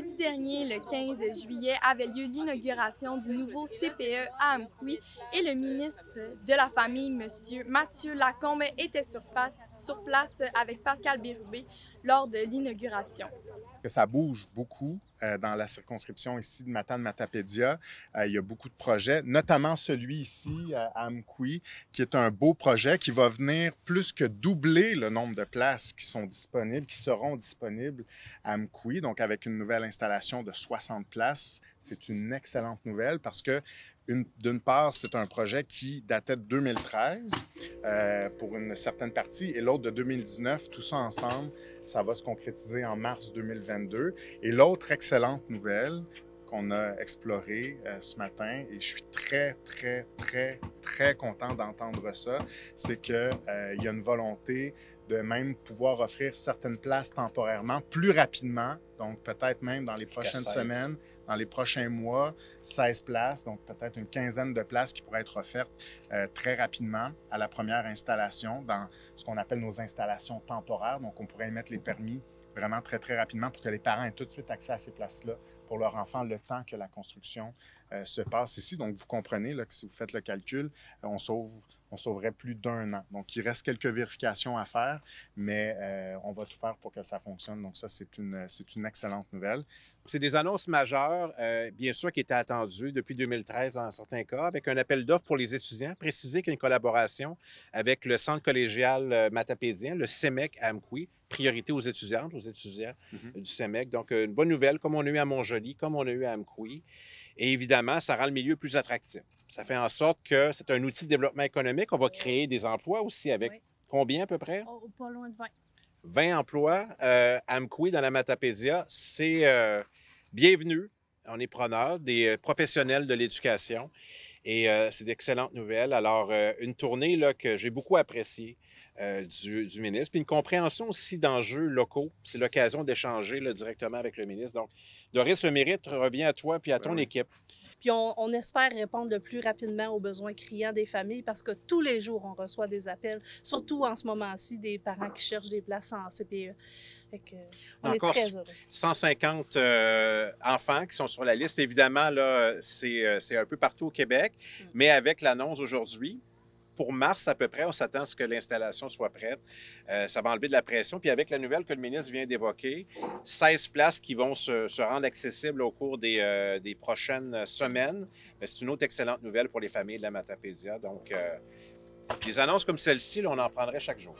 jeudi dernier, le 15 juillet, avait lieu l'inauguration du nouveau CPE à Amqui et le ministre de la Famille, M. Mathieu Lacombe, était sur place sur place avec Pascal Bérubé lors de l'inauguration. Ça bouge beaucoup euh, dans la circonscription ici de Matane-Matapédia. Euh, il y a beaucoup de projets, notamment celui ici euh, à Amqui, qui est un beau projet qui va venir plus que doubler le nombre de places qui sont disponibles, qui seront disponibles à Amqui. Donc, avec une nouvelle installation de 60 places, c'est une excellente nouvelle parce que d'une part, c'est un projet qui datait de 2013 euh, pour une certaine partie, et l'autre de 2019. Tout ça ensemble, ça va se concrétiser en mars 2022. Et l'autre excellente nouvelle qu'on a explorée euh, ce matin, et je suis très, très, très, très content d'entendre ça, c'est qu'il euh, y a une volonté de même pouvoir offrir certaines places temporairement plus rapidement, donc peut-être même dans les prochaines semaines, dans les prochains mois, 16 places, donc peut-être une quinzaine de places qui pourraient être offertes euh, très rapidement à la première installation dans ce qu'on appelle nos installations temporaires. Donc, on pourrait émettre les permis vraiment très, très rapidement pour que les parents aient tout de suite accès à ces places-là pour leur enfant le temps que la construction euh, se passe ici. Donc, vous comprenez là, que si vous faites le calcul, on sauve on sauverait plus d'un an. Donc, il reste quelques vérifications à faire, mais euh, on va tout faire pour que ça fonctionne. Donc, ça, c'est une, c'est une excellente nouvelle. C'est des annonces majeures, euh, bien sûr, qui étaient attendues depuis 2013 dans certains cas, avec un appel d'offres pour les étudiants. Préciser qu'il y a une collaboration avec le Centre collégial matapédien, le CEMEC à Amqui, priorité aux étudiantes, aux étudiants mm-hmm. du CEMEC. Donc, une bonne nouvelle, comme on a eu à Montjoli, comme on a eu à Amqui. Et évidemment, ça rend le milieu plus attractif. Ça fait en sorte que c'est un outil de développement économique. On va créer des emplois aussi avec combien à peu près? Oh, pas loin de 20. 20 emplois. Euh, Amqui dans la Matapédia, c'est euh, bienvenu. On est preneur des euh, professionnels de l'éducation. Et euh, c'est d'excellentes nouvelles. Alors, une tournée là, que j'ai beaucoup appréciée du, du, ministre, puis une compréhension aussi d'enjeux locaux. C'est l'occasion d'échanger directement avec le ministre. Donc, Doris, le mérite revient à toi puis à ton équipe. Puis on, espère répondre le plus rapidement aux besoins criants des familles parce que tous les jours, on reçoit des appels, surtout en ce moment-ci, des parents qui cherchent des places en CPE. On est très heureux. 150 euh, enfants qui sont sur la liste. Évidemment, là, c'est euh, un peu partout au Québec, mm. mais avec l'annonce aujourd'hui, pour mars à peu près, on s'attend à ce que l'installation soit prête. Euh, ça va enlever de la pression. Puis avec la nouvelle que le ministre vient d'évoquer, 16 places qui vont se, rendre accessibles au cours des, euh, prochaines semaines, c'est une autre excellente nouvelle pour les familles de la Matapédia. Donc, euh, des annonces comme celle-ci, on en prendrait chaque jour.